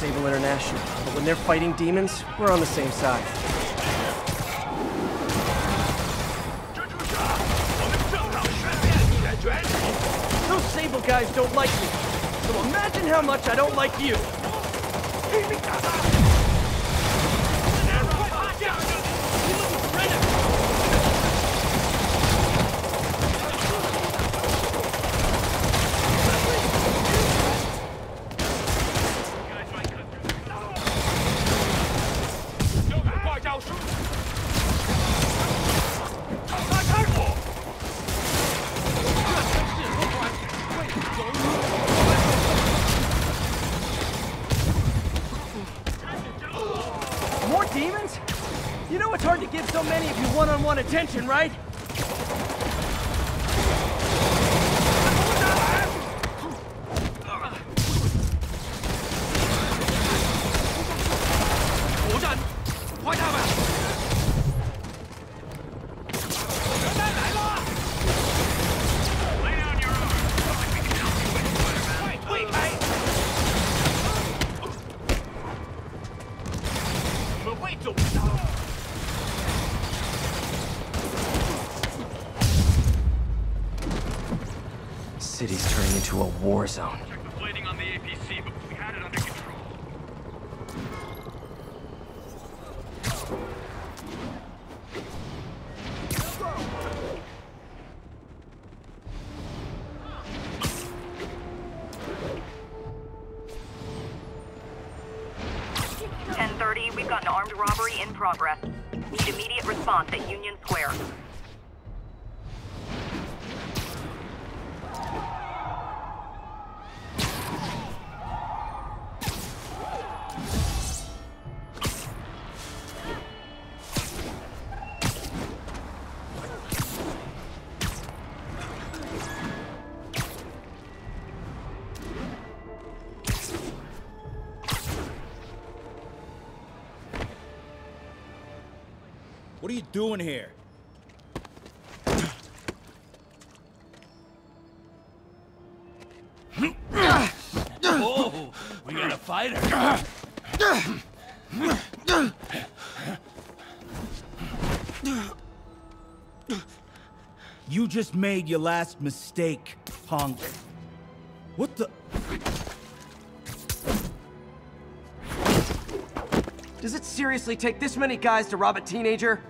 Sable International, but when they're fighting demons, we're on the same side. Those Sable guys don't like me, so imagine how much I don't like you. Attention, right? War zone. Waiting on the APC, but we had it under control. Ten thirty, we've got an armed robbery in progress. Need immediate response at Union Square. What are you doing here? Oh, we got a fighter. You just made your last mistake, punk. What the? Does it seriously take this many guys to rob a teenager?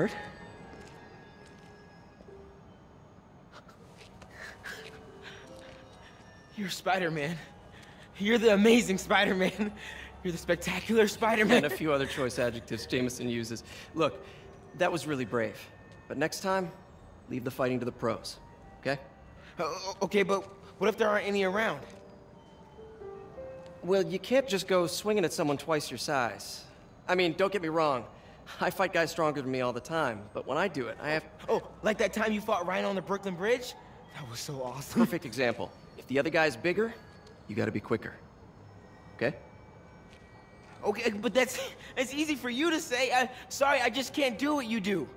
hurt. You're Spider-Man. You're the amazing Spider-Man. You're the spectacular Spider-Man. And a few other choice adjectives Jameson uses. Look, that was really brave. But next time, leave the fighting to the pros, okay? Uh, okay, but what if there aren't any around? Well, you can't just go swinging at someone twice your size. I mean, don't get me wrong. I fight guys stronger than me all the time, but when I do it, I have... Oh, like that time you fought Rhino on the Brooklyn Bridge? That was so awesome. Perfect example. If the other guy's bigger, you gotta be quicker. Okay? Okay, but that's that's easy for you to say. I, sorry, I just can't do what you do.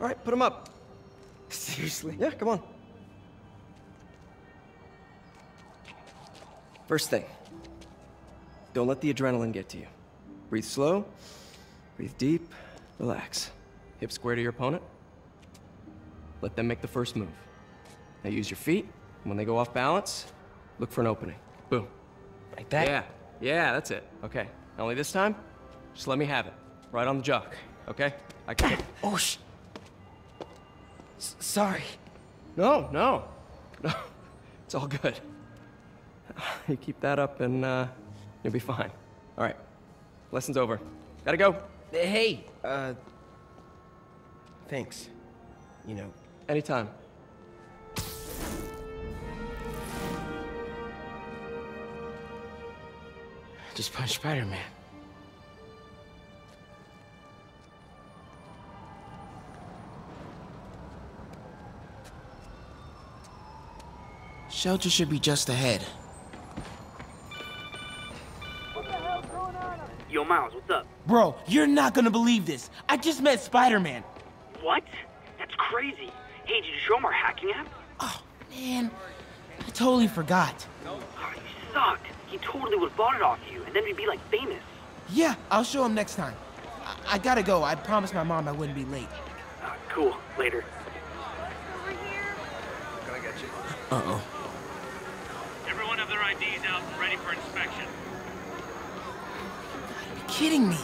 All right, put him up. Seriously? Yeah, come on. First thing, don't let the adrenaline get to you. Breathe slow, breathe deep, relax. Hip square to your opponent. Let them make the first move. Now use your feet, and when they go off balance, look for an opening. Boom. Like that? Yeah, yeah, that's it. Okay. Only this time, just let me have it. Right on the jock, okay? I can. Oh, sh. S sorry. No, no, no. It's all good. You keep that up and uh, you'll be fine. All right. Lesson's over. Gotta go. Hey, uh. Thanks. You know, Anytime. just punch Spider-Man. Shelter should be just ahead. Miles, what's up? Bro, you're not gonna believe this. I just met Spider-Man. What? That's crazy. Hey, did you show him our hacking app? Oh, man. I totally forgot. Oh, you sucked. He totally would have bought it off you, and then we'd be like famous. Yeah, I'll show him next time. I, I gotta go. I promised my mom I wouldn't be late. Uh, cool. Later. Uh-oh. Everyone have their IDs out and ready for inspection. You're kidding me.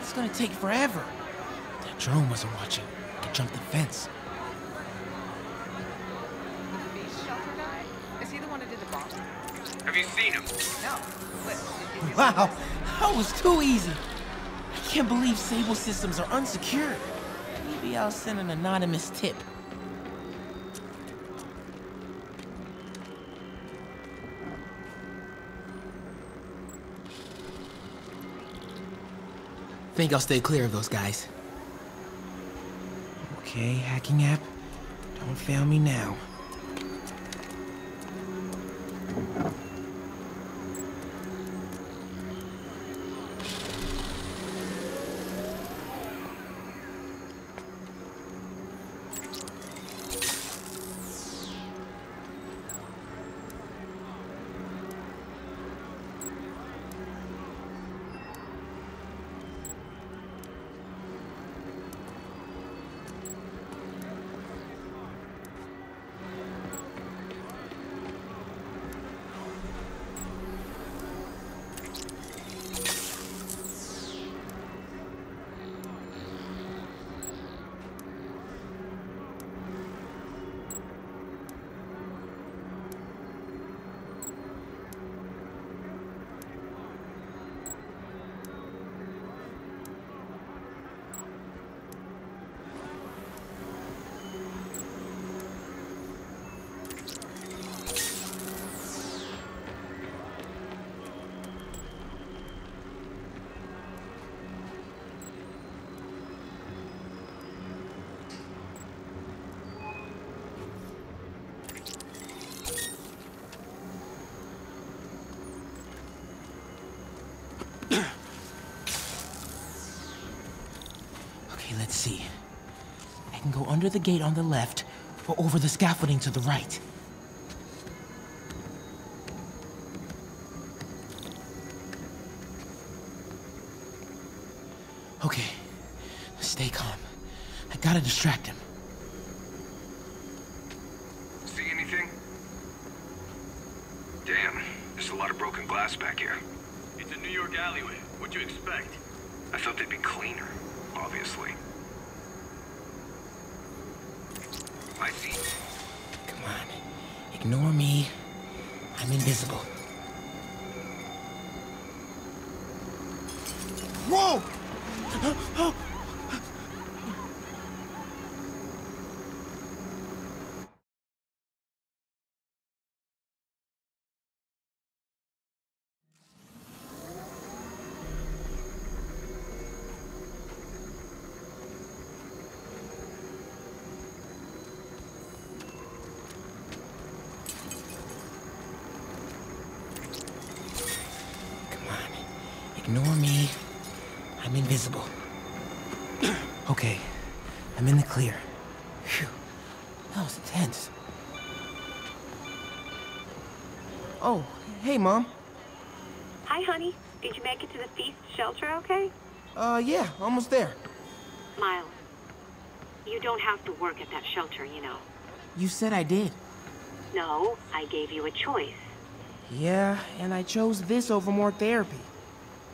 It's gonna take forever. That drone wasn't watching. I jumped the fence. Is he the one who did the bomb? Have you seen him? No. But did you Wow, that was too easy. I can't believe Sable systems are unsecured. Maybe I'll send an anonymous tip. Think I'll stay clear of those guys. Okay, hacking app. Don't fail me now. See. I can go under the gate on the left or over the scaffolding to the right. Okay, stay calm. I gotta distract him. my feet. Come on. Ignore me. I'm invisible. Whoa! Ignore me. I'm invisible. okay. I'm in the clear. Phew. That was intense. Oh, hey, Mom. Hi, honey. Did you make it to the feast shelter okay? Uh, yeah, almost there. Miles, you don't have to work at that shelter, you know. You said I did. No, I gave you a choice. Yeah, and I chose this over more therapy.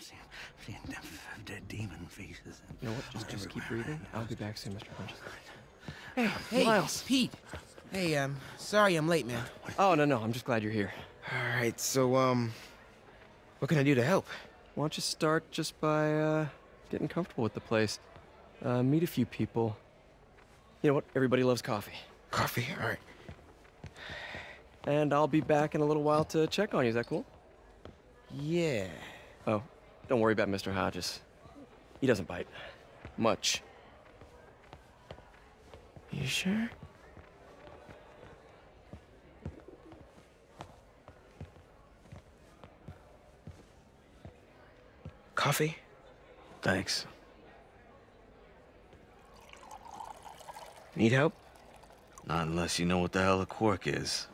I'm seeing, seeing dead, dead demon faces. You know what? Just, just keep breathing. I'll be back soon, Mr. Punch. Hey, hey, Miles. Pete. Hey, um, sorry I'm late, man. Oh, no, no. I'm just glad you're here. All right, so, um, what can I do to help? Why don't you start just by uh, getting comfortable with the place? Uh, meet a few people. You know what? Everybody loves coffee. Coffee, all right. And I'll be back in a little while to check on you. Is that cool? Yeah. Oh, don't worry about Mr. Hodges. He doesn't bite. Much. You sure? Coffee? Thanks. Need help? Not unless you know what the hell a quark is.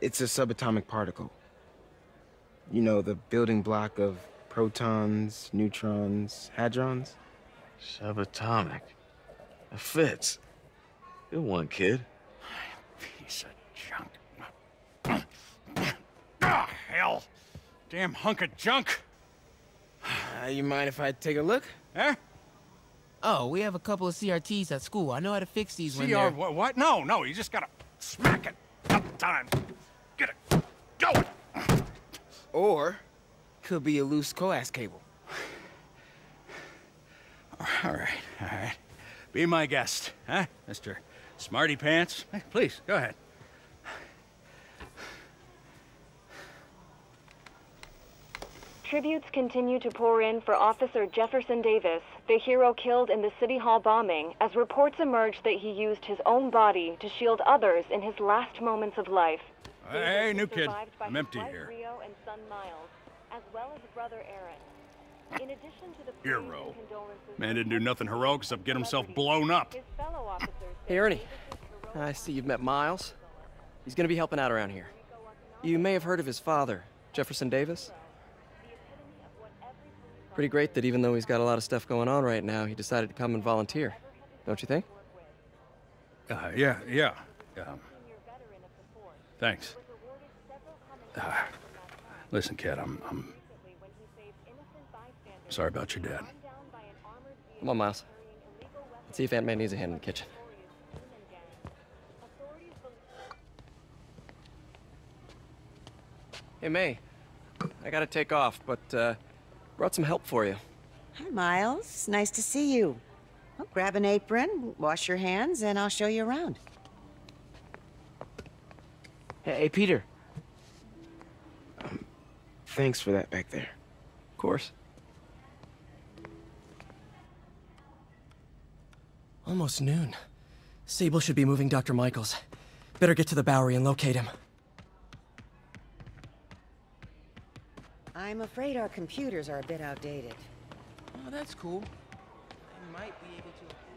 It's a subatomic particle. You know, the building block of protons, neutrons, hadrons. Subatomic. It fits. Good one, kid. Piece of junk. Ah, hell. Damn hunk of junk. Uh, you mind if I take a look? Huh? Oh, we have a couple of CRTs at school. I know how to fix these when they're... what, what? No, no, you just gotta smack it a couple times. Get it going. Or, could be a loose coax cable. All right, all right. Be my guest, huh, Mr. Smarty Pants? Hey, please, go ahead. Tributes continue to pour in for Officer Jefferson Davis, the hero killed in the City Hall bombing, as reports emerge that he used his own body to shield others in his last moments of life. Hey, new kid. survived by I'm his empty wife here. Rio and son Miles, as well as brother Aaron. In addition to the Hero. Man didn't do nothing heroic except get himself blown up. his fellow officers Hey, Ernie. I see you've met Miles. He's gonna be helping out around here. You may have heard of his father, Jefferson Davis. Pretty great that even though he's got a lot of stuff going on right now, he decided to come and volunteer. Don't you think? Uh, yeah, yeah. Um, thanks. Uh, listen, kid, I'm, I'm sorry about your dad. Come on, Miles. Let's see if Aunt May needs a hand in the kitchen. Hey, May. I gotta take off, but uh, brought some help for you. Hi, Miles. Nice to see you. Well, grab an apron, wash your hands, and I'll show you around. Hey, hey, Peter. Thanks for that back there. Of course. Almost noon. Sable should be moving Dr. Michaels. Better get to the Bowery and locate him. I'm afraid our computers are a bit outdated. Oh, that's cool. I might be able to.